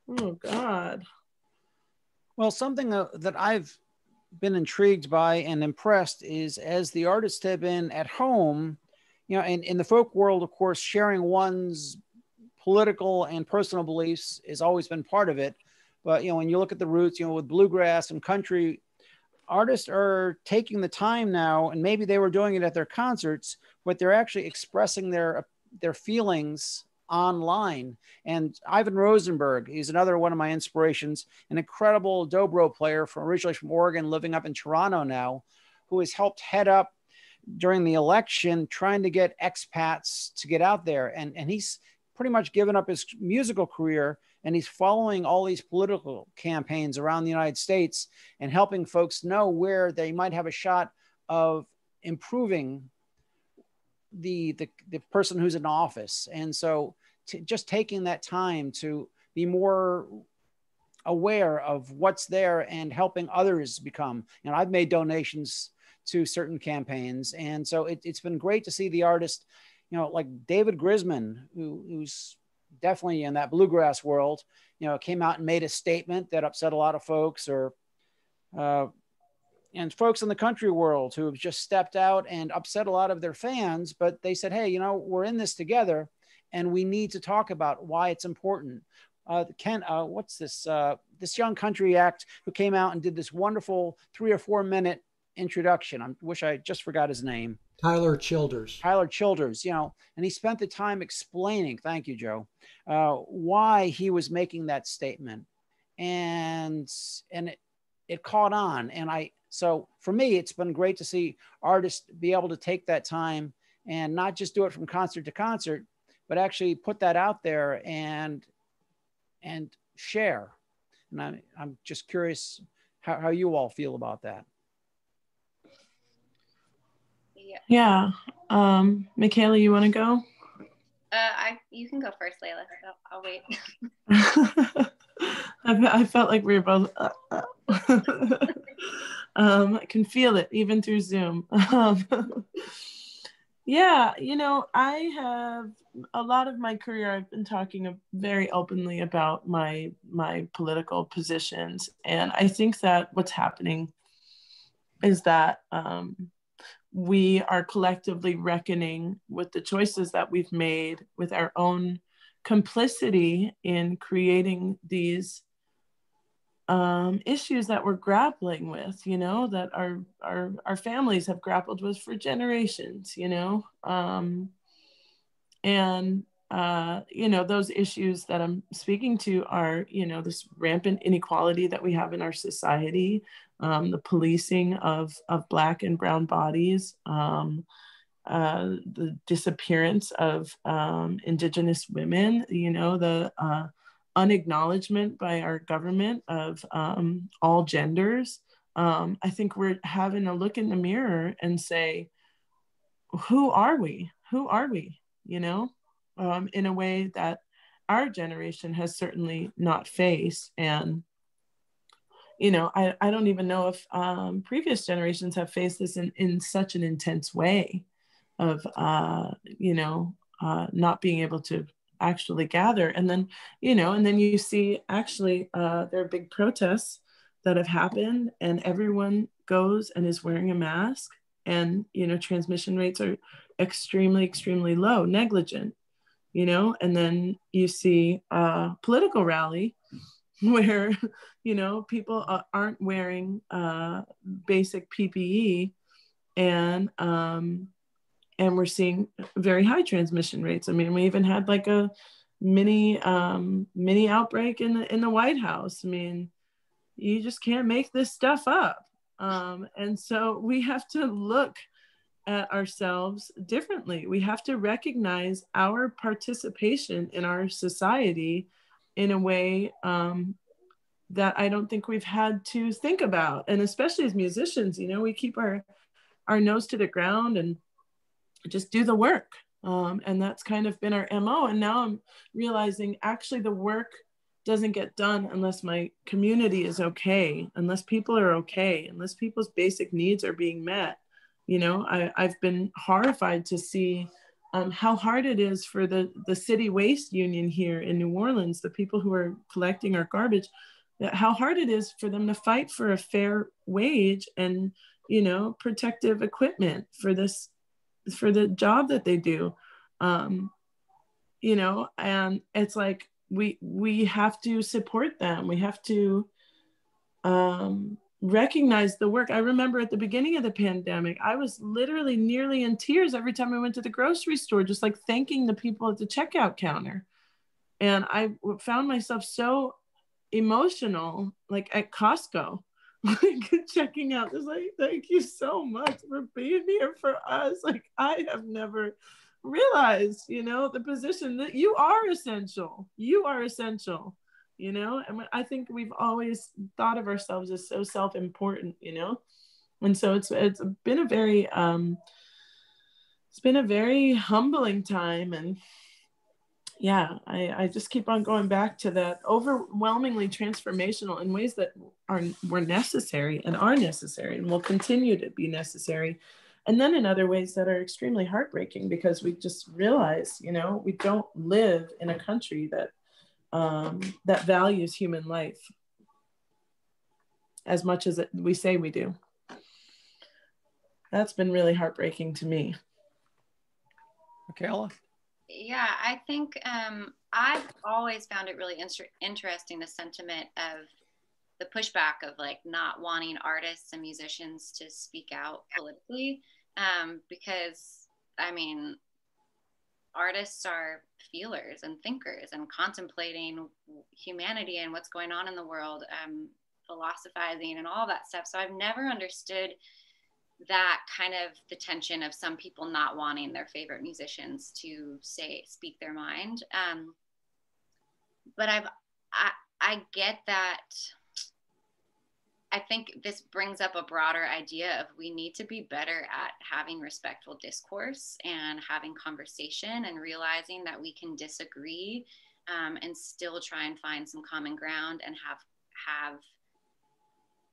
oh God. Well, something uh, that I've been intrigued by and impressed is as the artists have been at home, you know, in, in the folk world, of course, sharing one's political and personal beliefs has always been part of it. But you know, when you look at the roots, you know, with bluegrass and country, artists are taking the time now, and maybe they were doing it at their concerts, but they're actually expressing their their feelings online. And Ivan Rosenberg, he's another one of my inspirations, an incredible dobro player from originally from Oregon, living up in Toronto now, who has helped head up during the election, trying to get expats to get out there. And, and he's pretty much given up his musical career and he's following all these political campaigns around the United States and helping folks know where they might have a shot of improving the the, the person who's in office. And so just taking that time to be more aware of what's there and helping others become. And I've made donations to certain campaigns, and so it, has been great to see the artist, you know, like David Grisman, who, who's definitely in that bluegrass world, you know, came out and made a statement that upset a lot of folks or, uh, and folks in the country world who have just stepped out and upset a lot of their fans, but they said, Hey, you know, we're in this together and we need to talk about why it's important. Uh, Ken, uh, what's this? Uh, this young country act who came out and did this wonderful three or four minute introduction. I wish I just forgot his name. Tyler Childers. Tyler Childers, you know, and he spent the time explaining, thank you, Joe, uh, why he was making that statement. And and it, it caught on. And I so for me, it's been great to see artists be able to take that time and not just do it from concert to concert, but actually put that out there and and share. And I'm, I'm just curious how, how you all feel about that. Yeah. Yeah. Um, Michaela, you want to go? Uh, I you can go first, Leyla. I'll, I'll wait. I, I, felt like we were both. Uh, uh. um, I can feel it even through Zoom. Um, yeah, you know, I have a lot of my career. I've been talking very openly about my my political positions, and I think that what's happening is that um, we are collectively reckoning with the choices that we've made, with our own complicity in creating these um, issues that we're grappling with, you know, that our, our, our families have grappled with for generations, you know. Um, and, uh, you know, those issues that I'm speaking to are, you know, this rampant inequality that we have in our society, um, the policing of, of Black and Brown bodies, um, uh, the disappearance of um, Indigenous women, you know, the uh, unacknowledgement by our government of um, all genders. Um, I think we're having a look in the mirror and say, who are we? Who are we? You know, um, in a way that our generation has certainly not faced. And you know, I, I don't even know if um, previous generations have faced this in, in such an intense way of, uh, you know, uh, not being able to actually gather. And then, you know, and then you see actually uh, there are big protests that have happened and everyone goes and is wearing a mask and, you know, transmission rates are extremely, extremely low, negligent, you know, and then you see a political rally where you know people aren't wearing uh, basic PPE, and um, and we're seeing very high transmission rates. I mean, we even had like a mini um, mini outbreak in the in the White House. I mean, you just can't make this stuff up, um, and so we have to look at ourselves differently. We have to recognize our participation in our society in a way um, that I don't think we've had to think about. And especially as musicians, you know, we keep our our nose to the ground and just do the work. Um, and that's kind of been our MO. And now I'm realizing actually the work doesn't get done unless my community is okay, unless people are okay, unless people's basic needs are being met. You know, I, I've been horrified to see um, how hard it is for the, the city waste union here in New Orleans, the people who are collecting our garbage, how hard it is for them to fight for a fair wage and, you know, protective equipment for this, for the job that they do. Um, you know, and it's like, we, we have to support them. We have to, um, recognize the work. I remember at the beginning of the pandemic, I was literally nearly in tears every time I went to the grocery store, just like thanking the people at the checkout counter. And I found myself so emotional, like at Costco, like checking out, just like, thank you so much for being here for us. Like, I have never realized, you know, the position that you are essential. You are essential you know? And i think we've always thought of ourselves as so self-important you know? And so it's it's been a very um it's been a very humbling time. And yeah i i just keep on going back to that overwhelmingly transformational in ways that are were necessary and are necessary and will continue to be necessary. And then in other ways that are extremely heartbreaking because we just realize you know we don't live in a country that um, that values human life as much as it, we say we do. That's been really heartbreaking to me. Michaela? Yeah, I think um, I've always found it really inter- interesting the sentiment of the pushback of like not wanting artists and musicians to speak out politically um, because I mean artists are feelers and thinkers and contemplating humanity and what's going on in the world, um, philosophizing and all that stuff. So I've never understood that kind of the tension of some people not wanting their favorite musicians to say speak their mind. Um, but I've I, I get that I think this brings up a broader idea of we need to be better at having respectful discourse and having conversation and realizing that we can disagree um, and still try and find some common ground and have have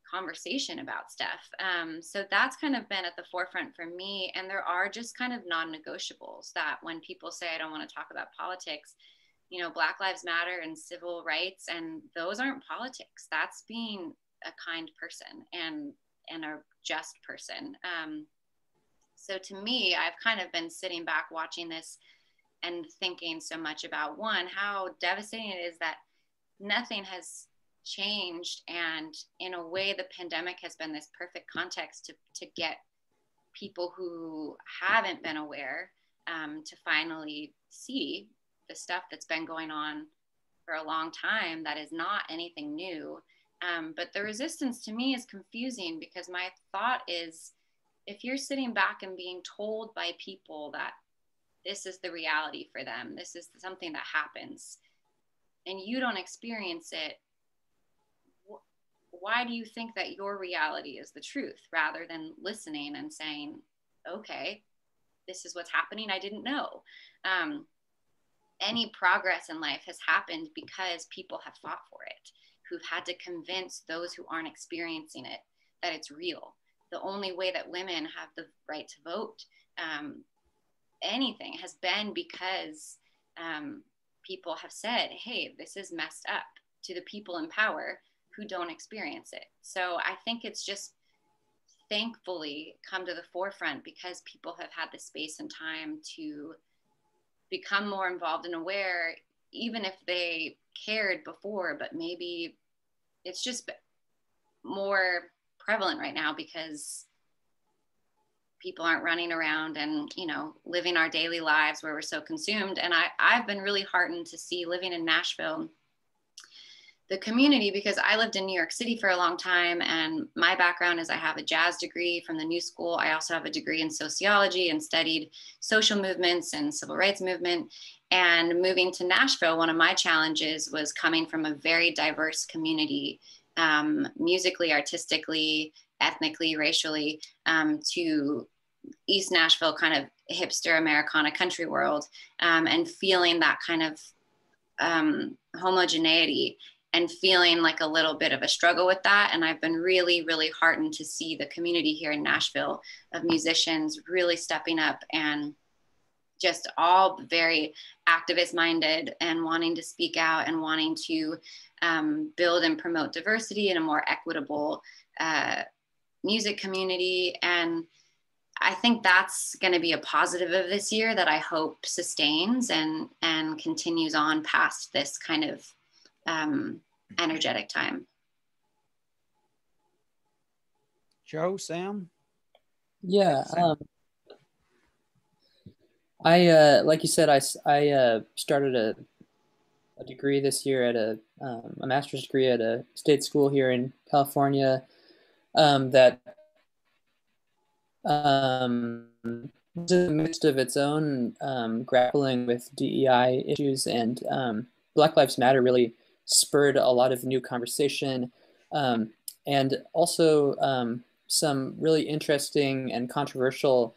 conversation about stuff. Um, so that's kind of been at the forefront for me. And there are just kind of non-negotiables that when people say I don't want to talk about politics, you know, Black Lives Matter and civil rights, and those aren't politics. That's being a kind person and and a just person. Um, so to me, I've kind of been sitting back watching this and thinking so much about one, how devastating it is that nothing has changed. And in a way, the pandemic has been this perfect context to, to get people who haven't been aware um, to finally see the stuff that's been going on for a long time that is not anything new um, but the resistance to me is confusing because my thought is if you're sitting back and being told by people that this is the reality for them, this is something that happens, and you don't experience it, why do you think that your reality is the truth rather than listening and saying, okay, this is what's happening? I didn't know. Um, any progress in life has happened because people have fought for it who've had to convince those who aren't experiencing it that it's real. The only way that women have the right to vote, um, anything, has been because um, people have said, hey, this is messed up to the people in power who don't experience it. So I think it's just thankfully come to the forefront because people have had the space and time to become more involved and aware, even if they cared before, but maybe it's just more prevalent right now because people aren't running around and you know living our daily lives where we're so consumed and I, i've been really heartened to see living in nashville the community because I lived in New York City for a long time. And my background is I have a jazz degree from the New School. I also have a degree in sociology and studied social movements and civil rights movement. And moving to Nashville, one of my challenges was coming from a very diverse community, um, musically, artistically, ethnically, racially, um, to East Nashville, kind of hipster Americana country world, um, and feeling that kind of um, homogeneity and feeling like a little bit of a struggle with that. And I've been really, really heartened to see the community here in Nashville of musicians really stepping up and just all very activist minded and wanting to speak out and wanting to um, build and promote diversity in a more equitable uh, music community. And I think that's going to be a positive of this year that I hope sustains and and continues on past this kind of um, energetic time. Joe, Sam? Yeah. Um, I, uh, like you said, I, I uh, started a, a degree this year at a, um, a master's degree at a state school here in California um, that um, in the midst of its own um, grappling with DEI issues and um, Black Lives Matter really spurred a lot of new conversation um, and also um, some really interesting and controversial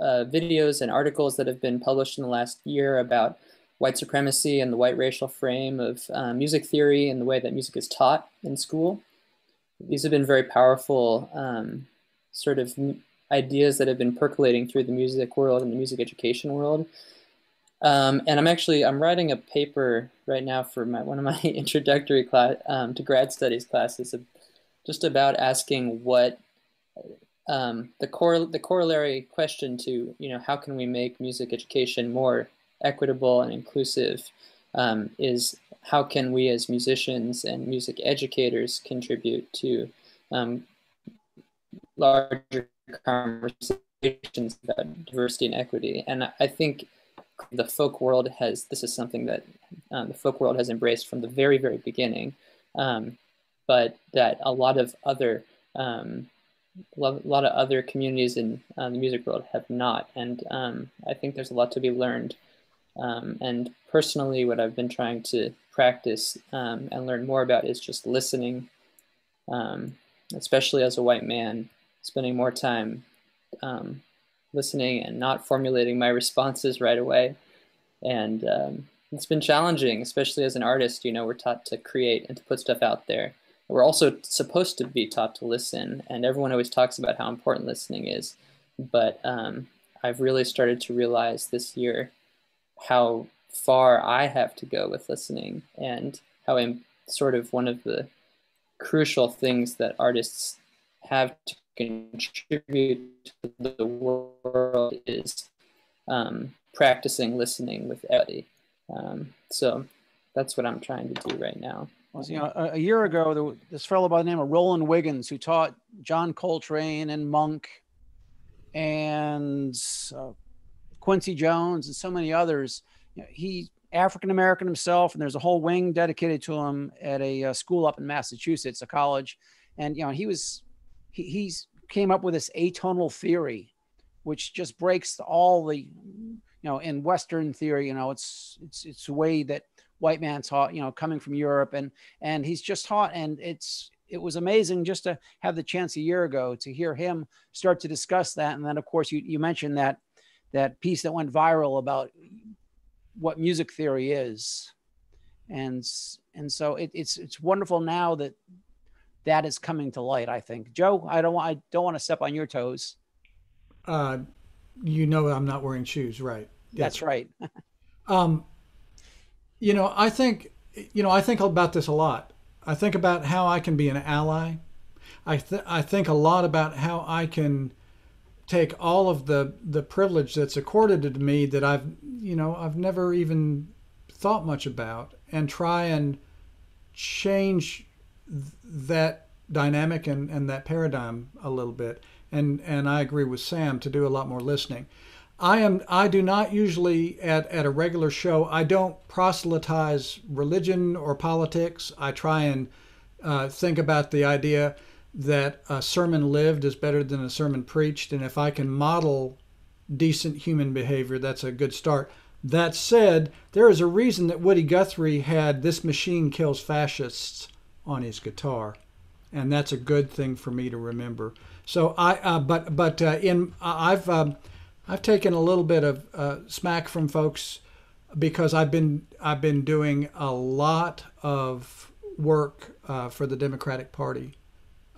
uh, videos and articles that have been published in the last year about white supremacy and the white racial frame of uh, music theory and the way that music is taught in school. These have been very powerful um, sort of ideas that have been percolating through the music world and the music education world. Um, and I'm actually I'm writing a paper right now for my one of my introductory class um, to grad studies classes, just about asking what um, the core the corollary question to you know how can we make music education more equitable and inclusive um, is how can we as musicians and music educators contribute to um, larger conversations about diversity and equity? And I think the folk world has this is something that um, the folk world has embraced from the very very beginning um, but that a lot of other um, a lot of other communities in uh, the music world have not and um, i think there's a lot to be learned um, and personally what i've been trying to practice um, and learn more about is just listening especially as a white man spending more time listening and not formulating my responses right away. And um, it's been challenging, especially as an artist. You know, we're taught to create and to put stuff out there. We're also supposed to be taught to listen, and everyone always talks about how important listening is. But um, I've really started to realize this year how far I have to go with listening, and how I'm sort of one of the crucial things that artists have to contribute to the world is um, practicing listening with Eddie. Um, so that's what I'm trying to do right now. Well, you know, a, a year ago, there was this fellow by the name of Roland Wiggins who taught John Coltrane and Monk and uh, Quincy Jones and so many others. You know, he African American himself, and there's a whole wing dedicated to him at a, a uh, school up in Massachusetts, a college. And you know, he was he he's came up with this atonal theory, which just breaks all the, you know, in Western theory, you know, it's it's it's a way that white man taught, you know, coming from Europe, and and he's just taught, and it's it was amazing just to have the chance a year ago to hear him start to discuss that, and then of course you you mentioned that that piece that went viral about what music theory is, and And so it, it's it's wonderful now that that is coming to light. I think, Joe. I don't want I don't want to step on your toes. Uh, you know, I'm not wearing shoes, right? Yes. That's right. um, you know, I think you know I think about this a lot. I think about how I can be an ally. I th- I think a lot about how I can take all of the the privilege that's accorded to me that I've you know I've never even thought much about and try and change th- that dynamic and, and that paradigm a little bit and and I agree with Sam to do a lot more listening. I am I do not usually at, at a regular show I don't proselytize religion or politics. I try and uh, think about the idea that a sermon lived is better than a sermon preached. And if I can model decent human behavior, that's a good start. That said, there is a reason that Woody Guthrie had This Machine Kills Fascists on his guitar. And that's a good thing for me to remember. So I, uh, but, but uh, in, I've, um, I've taken a little bit of uh, smack from folks because I've been, I've been doing a lot of work uh, for the Democratic Party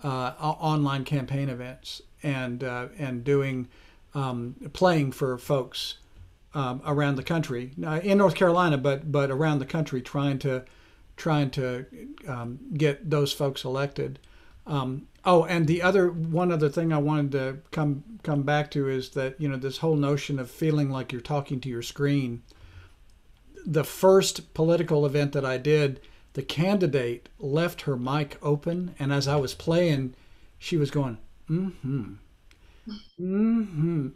uh, online campaign events and uh, and doing um, playing for folks um, around the country uh, in North Carolina, but but around the country, trying to trying to um, get those folks elected. Um, oh, and the other one other thing I wanted to come come back to is that you know this whole notion of feeling like you're talking to your screen. The first political event that I did the candidate left her mic open, and as I was playing, she was going, "Mm-hmm, mm-hmm,"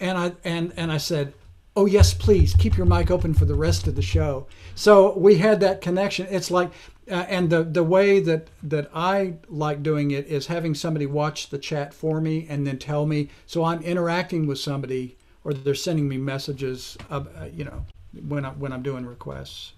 and I and and I said, "Oh yes, please keep your mic open for the rest of the show." So we had that connection. It's like, uh, and the the way that that I like doing it is having somebody watch the chat for me and then tell me. So I'm interacting with somebody, or they're sending me messages, uh, you know, when I when I'm doing requests.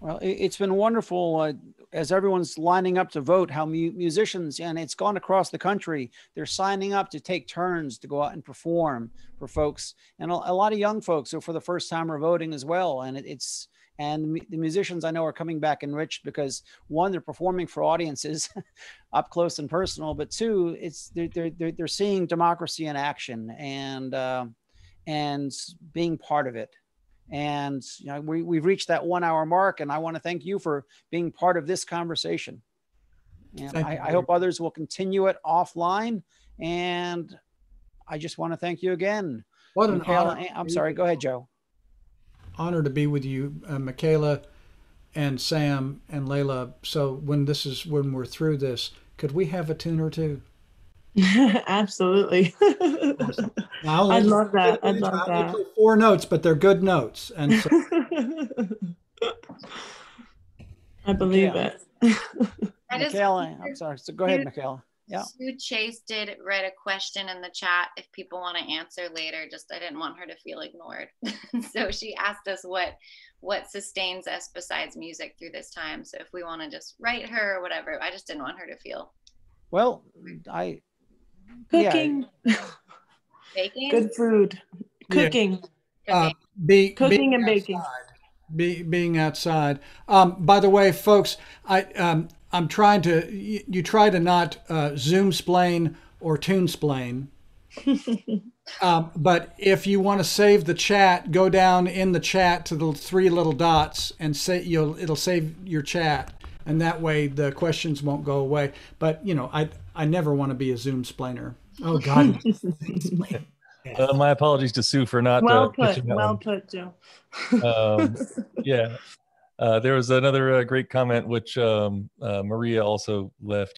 Well, it's been wonderful uh, as everyone's lining up to vote. How mu- musicians and it's gone across the country. They're signing up to take turns to go out and perform for folks, and a, a lot of young folks who for the first time are voting as well. And it, it's and the musicians I know are coming back enriched because one, they're performing for audiences up close and personal, but two, it's they're they're they're seeing democracy in action and uh, and being part of it. And you know, we, we've reached that one hour mark, and I want to thank you for being part of this conversation. And I, I, hope others will continue it offline. And I just want to thank you again. What an Michaela, honor. I'm sorry. Go ahead, Joe. Honor to be with you, uh, Michaela and Sam and Leyla. So when this is when we're through this, could we have a tune or two? Absolutely. I love that. I love that. Four notes, but they're good notes, and so... I believe it. I just, Michaela, I'm sorry. So go ahead, Michaela. Yeah. Sue Chase did read a question in the chat if people want to answer later. Just I didn't want her to feel ignored. so she asked us what what sustains us besides music through this time. So if we want to just write her or whatever, I just didn't want her to feel. Well, I Cooking. Yeah. Baking. Good food. Cooking. Yeah. Uh, be, Cooking and baking. Be, being outside. Um, by the way, folks, I um, I'm trying to you, you try to not uh, Zoom splain or tune splain. um, but if you want to save the chat, go down in the chat to the three little dots and say you'll it'll save your chat, and that way the questions won't go away. But you know, I I never want to be a Zoom splainer. Oh God. uh, my apologies to Sue for not. Well uh, put. Well one. put, Joe. um, yeah. Uh, there was another uh, great comment which um, uh, Maria also left